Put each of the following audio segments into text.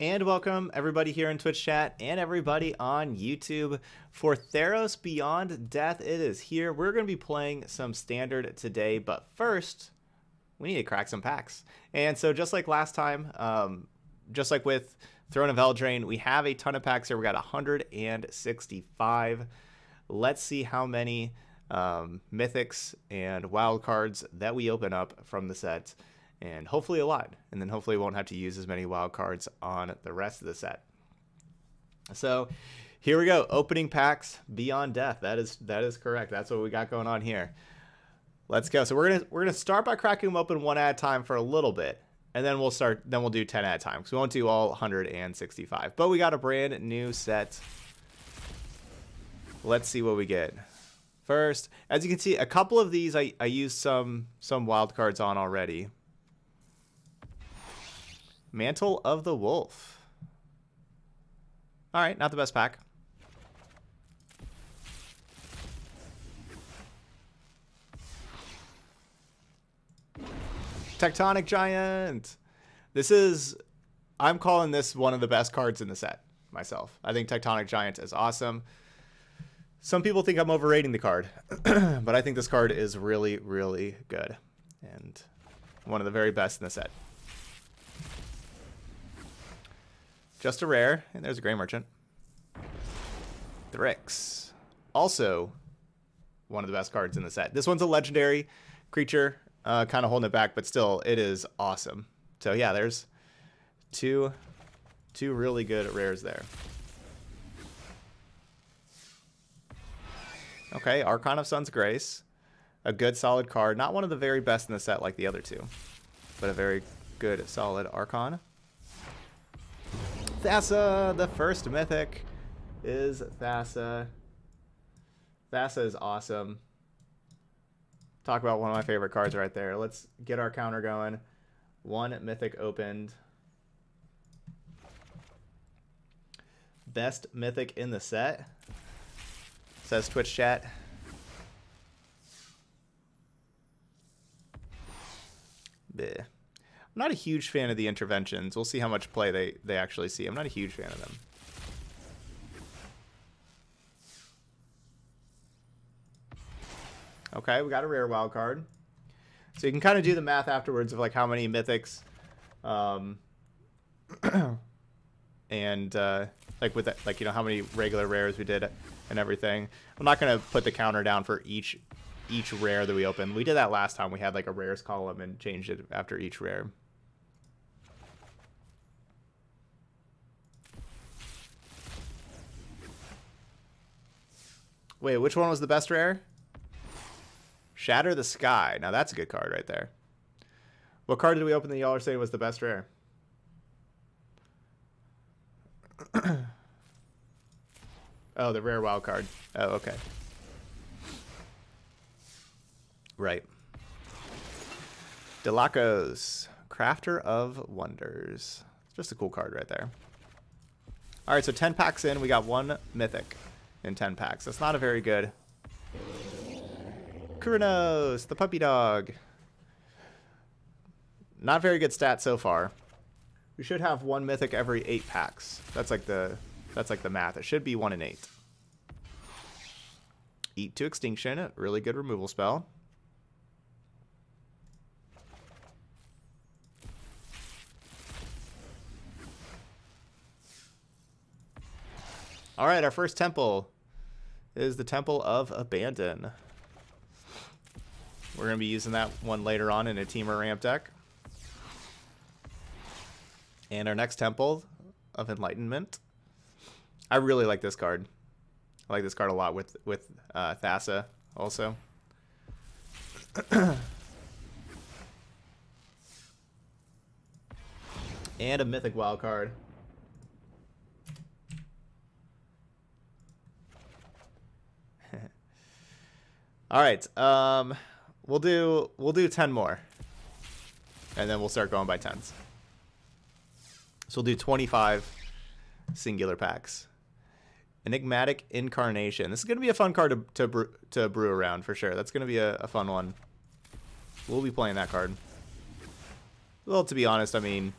And welcome everybody here in Twitch chat and everybody on YouTube for Theros Beyond Death. It is here. We're going to be playing some standard today, but first, we need to crack some packs. And so just like last time, um, just like with Throne of Eldraine, we have a ton of packs here. We got 165. Let's see how many um, mythics and wild cards that we open up from the set and hopefully a lot. And then hopefully we won't have to use as many wild cards on the rest of the set. So here we go. Opening packs beyond death. That is that is correct. That's what we got going on here. Let's go. So we're gonna we're gonna start by cracking them open one at a time for a little bit. And then we'll start then we'll do 10 at a time. Because we won't do all 165. But we got a brand new set. Let's see what we get. First, as you can see, a couple of these I, I used some some wild cards on already. Mantle of the Wolf. All right, not the best pack. Tectonic Giant. This is, I'm calling this one of the best cards in the set myself. I think Tectonic Giant is awesome. Some people think I'm overrating the card, but I think this card is really, really good and one of the very best in the set. Just a rare, and there's a Gray Merchant. Thryx. Also, one of the best cards in the set. This one's a legendary creature, uh, kind of holding it back, but still, it is awesome. So yeah, there's two, two really good rares there. Okay, Archon of Sun's Grace. A good solid card. Not one of the very best in the set like the other two, but a very good solid Archon. Thassa, the first mythic, is Thassa. Thassa is awesome. Talk about one of my favorite cards right there. Let's get our counter going. One mythic opened. Best mythic in the set, says Twitch chat. Bleh. I'm not a huge fan of the interventions. We'll see how much play they, they actually see. I'm not a huge fan of them. Okay, we got a rare wild card. So you can kind of do the math afterwards of like how many mythics um, and uh, like with that, like you know how many regular rares we did and everything. I'm not gonna put the counter down for each each rare that we open. We did that last time. We had like a rares column and changed it after each rare. Wait, which one was the best rare? Shatter the Sky. Now that's a good card right there. What card did we open that y'all are saying was the best rare? oh, the rare wild card. Oh, okay. Right. Dalakos, Crafter of Wonders. Just a cool card right there. All right, so 10 packs in, we got one Mythic in 10 packs. That's not a very good. Kunoros, the puppy dog. Not very good stat so far. We should have one mythic every eight packs. That's like the that's like the math. It should be one in eight. Eat to extinction, really good removal spell. All right, our first temple is the Temple of Abandon. We're going to be using that one later on in a Temur ramp deck. And our next Temple of Enlightenment. I really like this card. I like this card a lot with, with uh, Thassa also. and a Mythic Wild card. All right. Um, we'll do we'll do ten more, and then we'll start going by tens. So we'll do twenty-five singular packs. Enigmatic Incarnation. This is gonna be a fun card to to brew, to brew around for sure. That's gonna be a, a fun one. We'll be playing that card. Well, to be honest, I mean,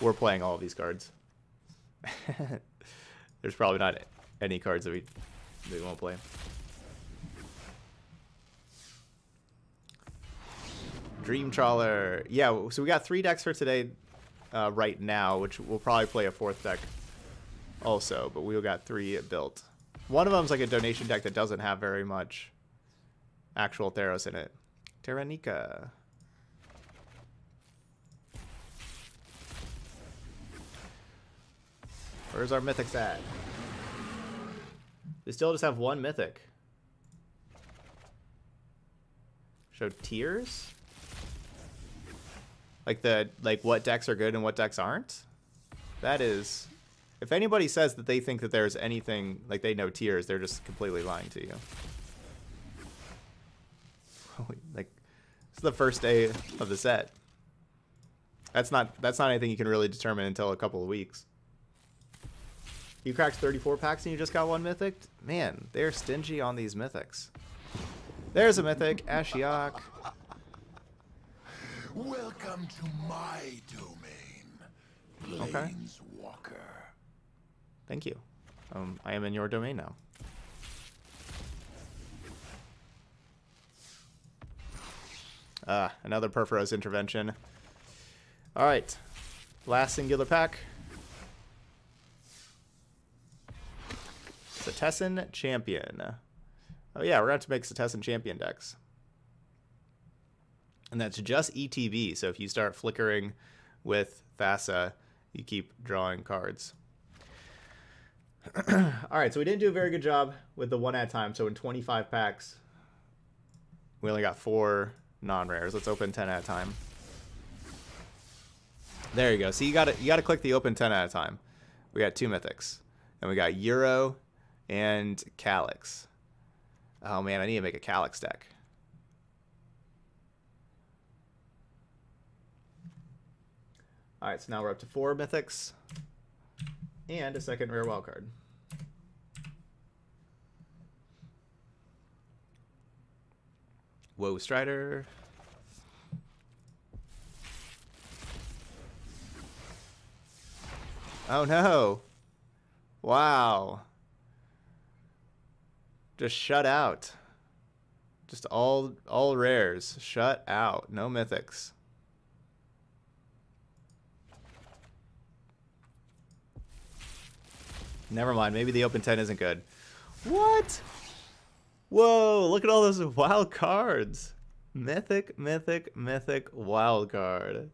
we're playing all of these cards. There's probably not any cards that we, that we won't play. Dream Trawler. Yeah, so we got three decks for today uh, right now, which we'll probably play a fourth deck also, but we got three built. One of them's like a donation deck that doesn't have very much actual Theros in it. Taranika. Where's our mythics at? We still just have one mythic. Show tiers? Like the like what decks are good and what decks aren't? That is if anybody says that they think that there's anything like they know tiers, they're just completely lying to you. like it's the first day of the set. That's not that's not anything you can really determine until a couple of weeks. You cracked 34 packs and you just got one mythic? Man, they're stingy on these mythics. There's a mythic, Ashiok. Welcome to my domain, Okay. Walker. Thank you. Um, I am in your domain now. Ah, another Purphoros intervention. All right, last singular pack. Setessan Champion. Oh yeah, we're going to make Setessan Champion decks. And that's just ETB, so if you start flickering with Thassa, you keep drawing cards. All right, so we didn't do a very good job with the one at a time. So in 25 packs, we only got four non-rares. Let's open 10 at a time. There you go. So you got to you got to click the open 10 at a time. We got two mythics, and we got Uro and Calix. Oh man, I need to make a Calix deck. All right, so now we're up to four mythics and a second rare wild card. Whoa, Strider. Oh no. Wow. Just shut out. Just all all rares. Shut out. No mythics. Never mind. Maybe the open 10 isn't good. What? Whoa, look at all those wild cards. Mythic, mythic, mythic, wild card.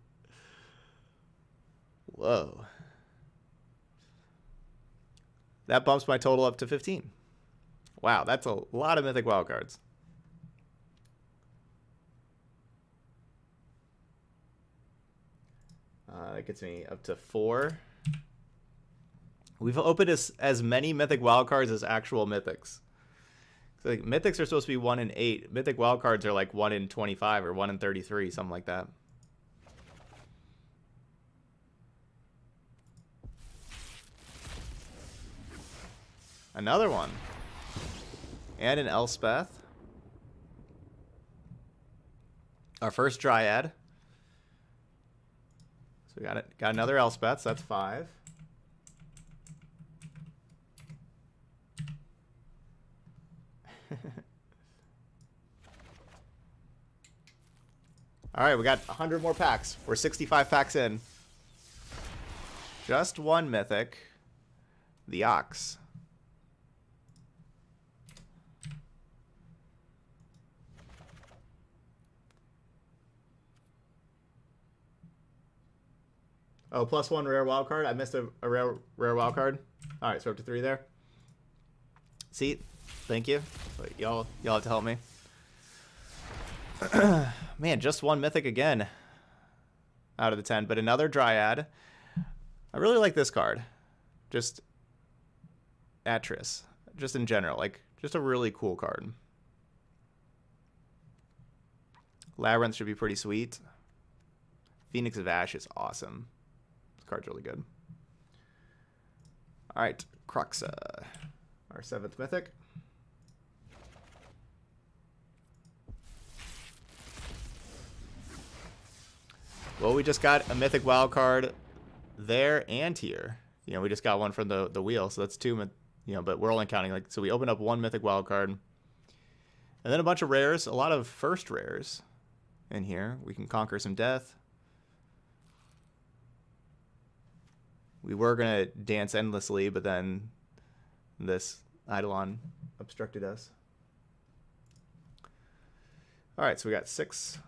Whoa. That bumps my total up to 15. Wow, that's a lot of mythic wild cards. Uh, that gets me up to four. We've opened as, as many mythic wildcards as actual mythics. like mythics are supposed to be one in eight. Mythic wildcards are like one in twenty-five or one in thirty-three, something like that. Another one. And an Elspeth. Our first Dryad. So we got it. Got another Elspeth. So that's five. All right, we got 100 more packs. We're 65 packs in. Just one mythic. The Ox. Oh, plus one rare wild card. I missed a, a rare rare wild card. All right, so up to three there. See, thank you. Y'all, y'all have to help me. Man, just one mythic again out of the 10, but another Dryad. I really like this card. Just Atris. Just in general, like just a really cool card. Labyrinth should be pretty sweet. Phoenix of Ash is awesome. This card's really good. All right, Kroxa, our seventh mythic. Well, we just got a mythic wild card there and here. you know, we just got one from the the wheel, so that's two. You know, but we're only counting like so. We opened up one mythic wild card, and then a bunch of rares, a lot of first rares in here. We can conquer some death. We were gonna dance endlessly, but then this Eidolon obstructed us. All right, so we got six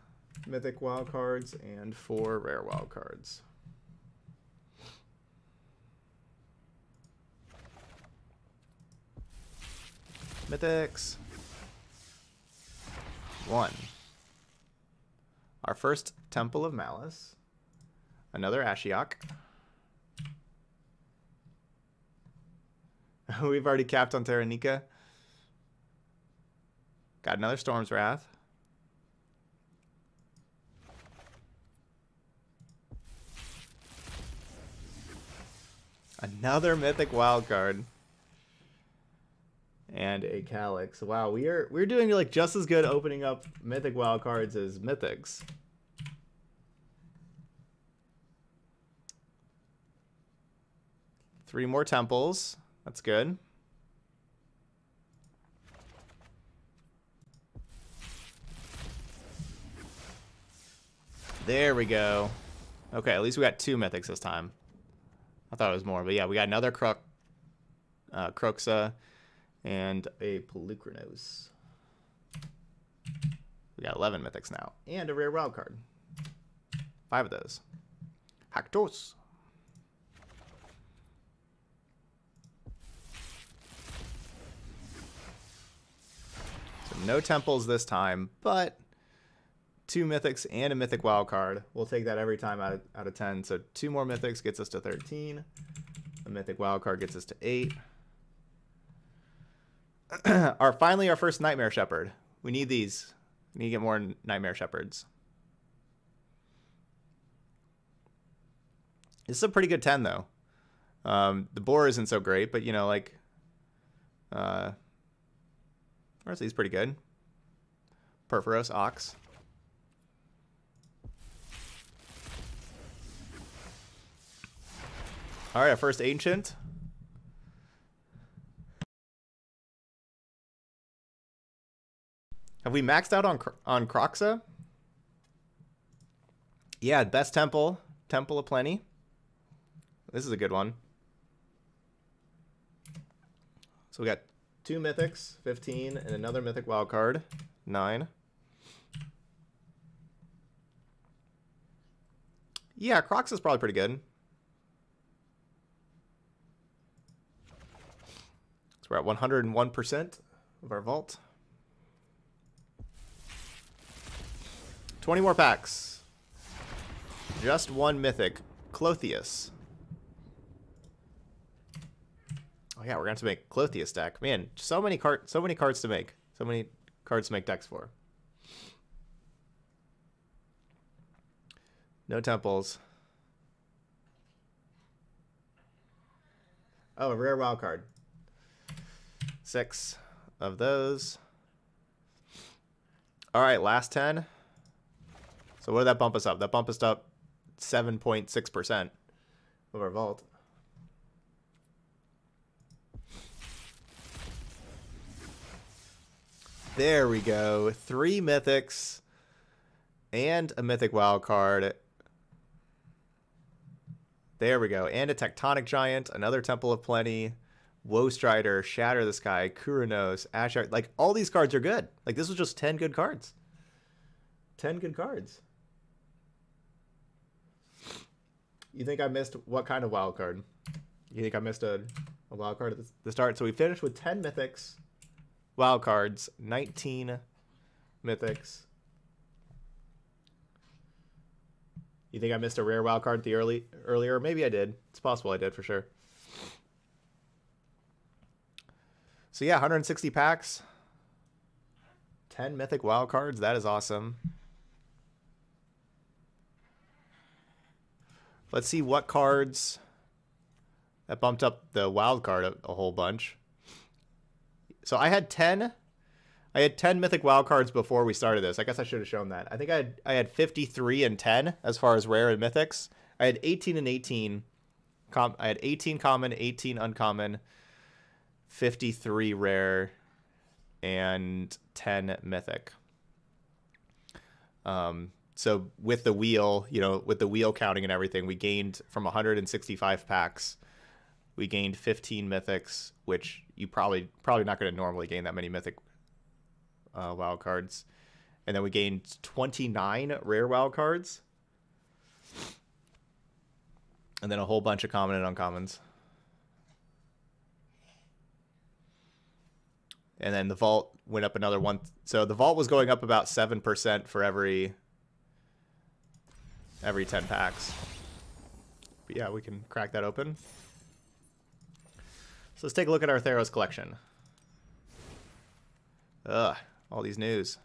mythic wild cards and four rare wild cards. Mythics. One. Our first Temple of Malice. Another Ashiok. We've already capped on Taranika. Got another Storm's Wrath. Another mythic wild card. And a Calix. Wow, we are we're doing like just as good opening up mythic wild cards as mythics. Three more temples. That's good. There we go. Okay, at least we got two mythics this time. I thought it was more, but yeah, we got another Croc, uh, and a Polukranos. We got 11 mythics now. And a rare wild card. Five of those. Haktos. So no temples this time, but two mythics and a mythic wild card. We'll take that every time out of, out of 10. So two more mythics gets us to 13. A mythic wild card gets us to 8. our finally our first nightmare shepherd. We need these. We need to get more nightmare shepherds. This is a pretty good 10 though. Um, the boar isn't so great, but you know, like uh He's pretty good. Purphoros, Ox. All right, our first ancient. Have we maxed out on on Kroxa? Yeah, best temple, Temple of Plenty. This is a good one. So we got two mythics, 15, and another mythic wild card, 9. Yeah, Crocs is probably pretty good. We're at 101% of our vault. 20 more packs. Just one mythic. Klothys. Oh yeah, we're gonna have to make Klothys deck. Man, so many card so many cards to make. So many cards to make decks for. No temples. Oh, a rare wild card. Six of those. All right, last 10. So what did that bump us up? That bump us up 7.6% of our vault. There we go. Three mythics and a mythic wild card. There we go. And a Tectonic Giant, another Temple of Plenty, Woe Strider, Shatter the Sky, Kunoros, Ashar. Like, all these cards are good. Like, this was just 10 good cards. 10 good cards. You think I missed what kind of wild card? You think I missed a, a wild card at the start? So we finished with 10 mythics wild cards, 19 mythics. You think I missed a rare wild card the early earlier? Maybe I did. It's possible I did for sure. So yeah, 160 packs. 10 mythic wild cards. That is awesome. Let's see what cards that bumped up the wild card a, a whole bunch. So I had 10 I had 10 mythic wild cards before we started this. I guess I should have shown that. I think I had I had 53 and 10 as far as rare and mythics. I had 18 and 18, Com- I had 18 common, 18 uncommon, 53 rare, and 10 mythic. Um, so with the wheel, you know, with the wheel counting and everything, we gained from 165 packs, we gained 15 mythics, which you probably probably not going to normally gain that many mythic uh, wild cards, and then we gained 29 rare wild cards, and then a whole bunch of common and uncommons. And then the vault went up another one. So the vault was going up about seven percent for every every ten packs. But yeah, we can crack that open. So let's take a look at our Theros collection. Ugh, all these news.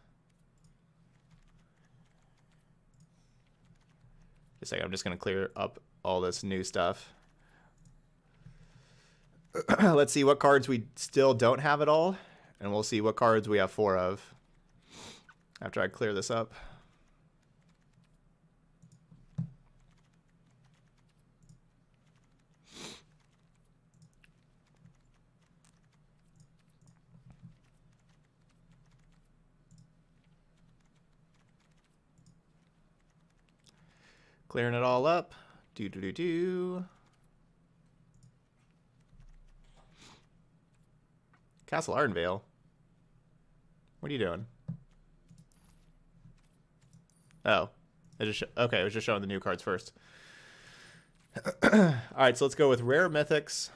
Just like I'm just gonna clear up all this new stuff. Let's see what cards we still don't have at all and we'll see what cards we have four of after I clear this up. Clearing it all up. Do do do do. Castle Ardenvale. What are you doing? Oh, it just okay. It was just showing the new cards first. All right, so let's go with rare mythics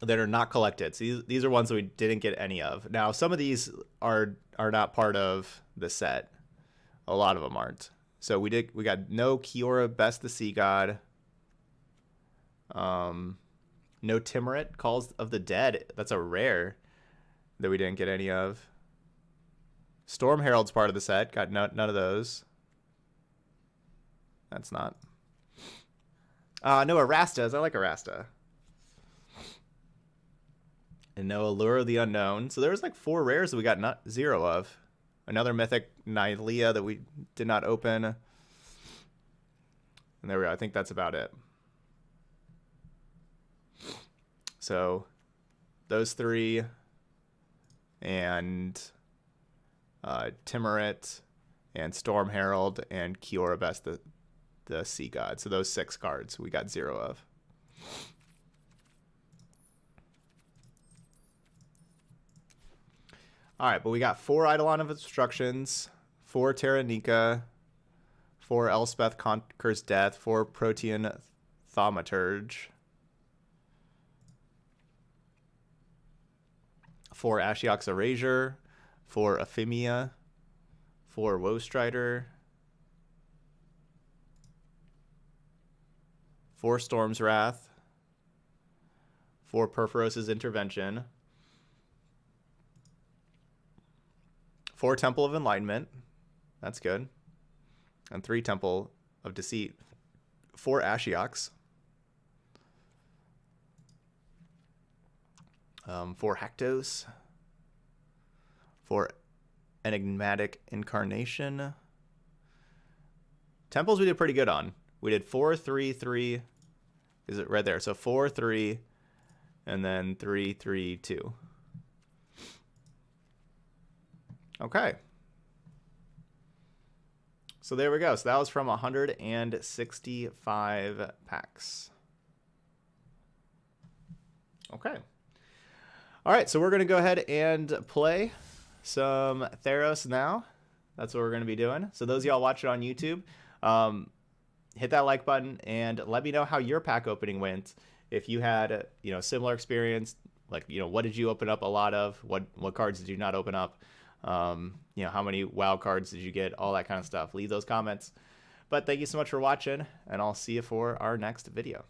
that are not collected. So these, these are ones that we didn't get any of. Now, some of these are are not part of the set. A lot of them aren't. So we did we got no Kiora Bests the Sea God. Um, no Tymaret Calls of the Dead. That's a rare that we didn't get any of. Storm Herald's part of the set. Got no, none of those. That's not. Uh, no Erastas. I like Erasta. And no Allure of the Unknown. So there was like four rares that we got not zero of. Another Mythic Nylea that we did not open. And there we go. I think that's about it. So those three and uh, Tymaret and Storm Herald and Kiora the the Sea God. So those six cards we got zero of. All right, but we got four Eidolon of Obstructions, four Taranika, four Elspeth Conquers Death, four Protean Thaumaturge, for Ashiok's Erasure, for Aphemia, for Woestrider, for Storm's Wrath, for Purphoros' Intervention, for Temple of Enlightenment, that's good, and three Temple of Deceit, for Ashioks, um, for Haktos, for Enigmatic Incarnation. Temples we did pretty good on. We did four, three, three. Is it right there? So four, three, and then three, three, two. Okay. So there we go. So that was from 165 packs. Okay. All right, so we're going to go ahead and play some Theros now. That's what we're going to be doing. So those y'all watching on YouTube, um, hit that like button and let me know how your pack opening went. If you had, you know, similar experience, like, you know, what did you open up a lot of? What what cards did you not open up? Um, you know, how many wild cards did you get? All that kind of stuff. Leave those comments. But thank you so much for watching, and I'll see you for our next video.